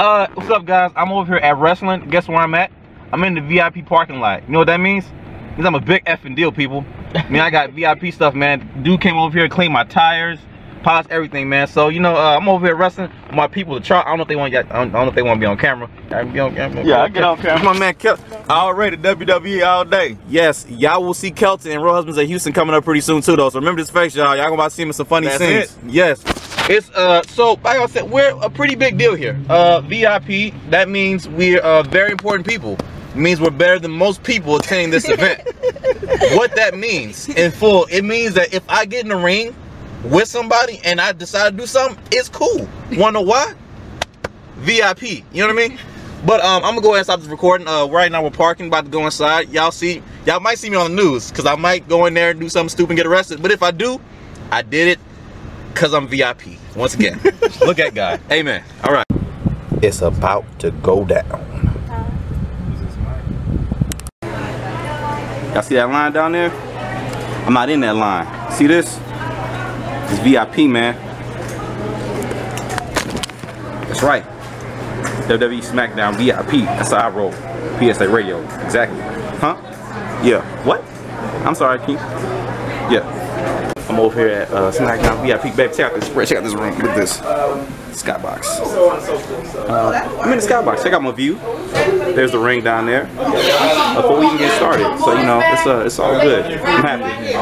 Uh, what's up, guys? I'm over here at wrestling. Guess where I'm at? I'm in the VIP parking lot. You know what that means? Means I'm a big effing deal, people. I mean, I got VIP stuff, man. Dude came over here to clean my tires, polish everything, man. So you know, uh, I'm over here wrestling with my people. To try. I don't know if they want. I don't, I don't know if they want to be on camera. I be on camera. Yeah, I get on camera. My man, Kel already WWE all day. Yes, y'all will see Kelton and Real Husbands of Houston coming up pretty soon too, though. So remember this face, y'all. Y'all gonna see him in some funny That's scenes. Yes. It's uh so like I said, we're a pretty big deal here. Uh VIP, that means we're uh very important people. It means we're better than most people attending this event. what that means in full, it means that if I get in the ring with somebody and I decide to do something, it's cool. Wanna know why? VIP. You know what I mean? But um, I'm gonna go ahead and stop this recording. Uh, right now we're parking, about to go inside. Y'all see, y'all might see me on the news because I might go in there and do something stupid and get arrested. But if I do, I did it because I'm VIP. Once again, look at God. Amen. All right. It's about to go down. Y'all see that line down there? I'm not in that line. See this? It's VIP, man. That's right. WWE SmackDown VIP. That's how I roll. PSA Radio. Exactly. Huh? Yeah. What? I'm sorry, Keith. Yeah. I'm over here at uh, SmackDown VIP. Baby, check out this spread. Check out this room. Look at this. Skybox. Uh, I'm in the skybox. Check out my view. There's the ring down there. Before we even get started. So, you know, it's, uh, it's all good. I'm happy.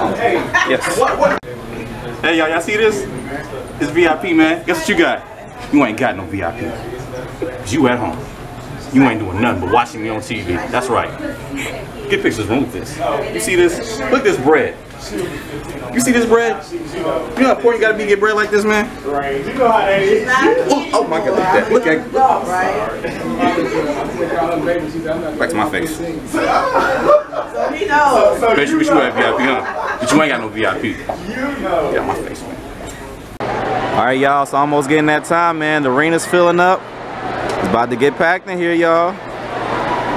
Yes. Hey, y'all, y'all see this? It's VIP, man. Guess what you got? You ain't got no VIP. You at home. You ain't doing nothing but watching me on TV. That's right. Get pictures wrong with this. You see this? Look at this bread. You see this bread? You know how poor you gotta be to get bread like this, man? Right. You know how that is. Oh, oh my god, look at that. Look at Back to my face. So he knows. So, Bet you wish you had VIP, huh? But you ain't got no VIP. You know. Get my face, man. Alright, y'all, it's almost getting that time, man. The arena's filling up. It's about to get packed in here, y'all.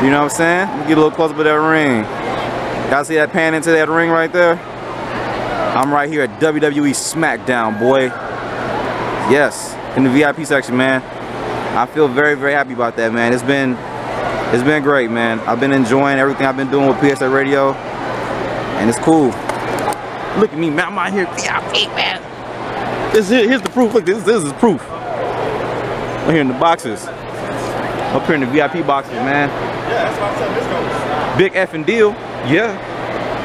You know what I'm saying? Let me get a little closer to that ring. Y'all see that pan into that ring right there? I'm right here at WWE SmackDown, boy. Yes, in the VIP section, man. I feel very, very happy about that, man. It's been, it's been great, man. I've been enjoying everything I've been doing with PSA Radio, and it's cool. Look at me, man. I'm out here VIP, man. This is, here's the proof. Look, this, this is proof. We're here in the boxes. Up here in the VIP boxes, man. Yeah, that's what I'm saying. This goes. Big effing deal. Yeah.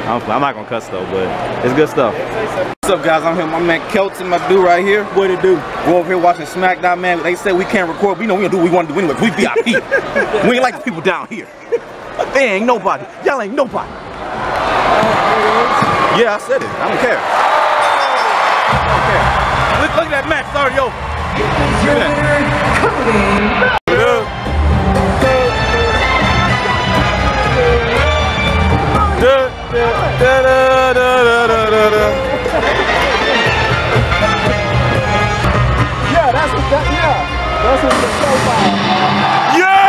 I'm, I'm not gonna cuss though, but it's good stuff. What's up, guys? I'm here. with My man Kelton, my dude right here. What it do? We're over here watching SmackDown, man. They said we can't record. We know we gonna do what we want to do anyway. We VIP. we ain't like the people down here. They ain't nobody. Y'all ain't nobody. Yeah, I said it. I don't care. I don't care. Look, look at that match. It's already over. Look at that. What up? Yeah. That's the profile. Yeah!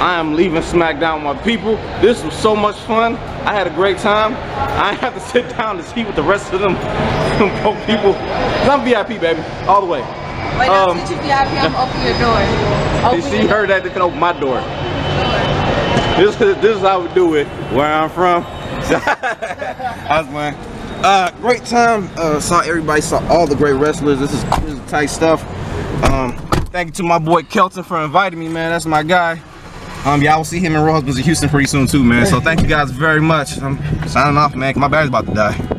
I am leaving SmackDown with my people. This was so much fun. I had a great time. I have to sit down to speak with the rest of them, them broke I'm VIP, baby, all the way. Wait, now, Um, since you VIP, I'm gonna open your door. Open she heard that they can open my door. This, this is how we do it. Where I'm from. I was playing. Uh, great time. Uh, saw everybody. Saw all the great wrestlers. This is this is tight stuff. Um, thank you to my boy Kelton for inviting me, man. That's my guy. Um, y'all will see him in Husbands of Houston pretty soon too, man. So thank you guys very much. I'm signing off, man. My battery's about to die.